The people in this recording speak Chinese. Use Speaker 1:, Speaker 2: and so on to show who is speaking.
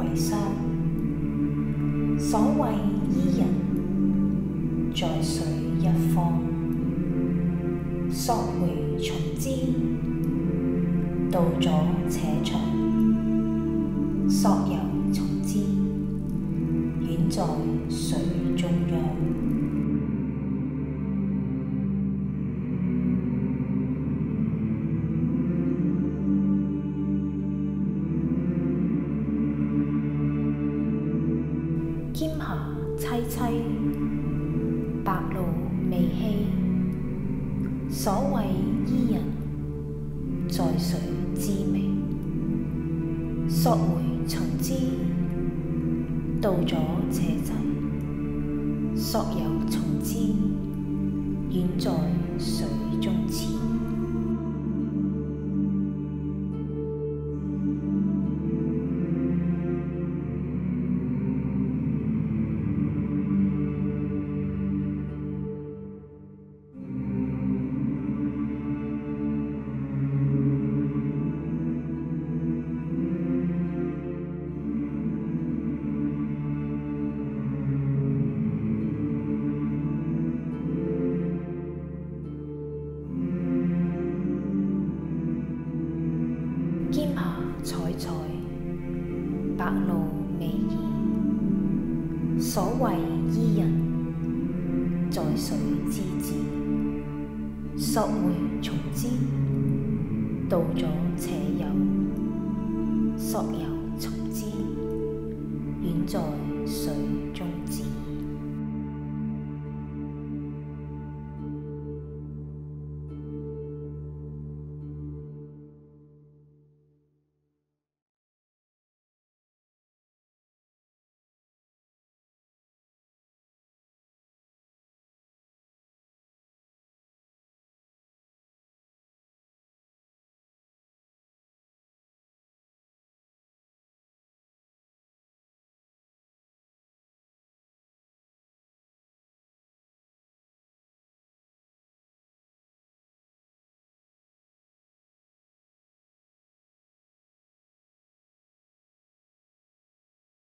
Speaker 1: 为山，所谓伊人，在水一方。溯洄从之，道阻且长；溯游从之，宛在水中央。蒹葭萋萋，白露未晞。所谓伊人，在水之湄。溯洄从之，道阻且跻。溯游从之，宛在水。采采，白露未已。所谓伊人，在水之涘。溯洄从之，道阻且右。溯游从之，宛在水中沚。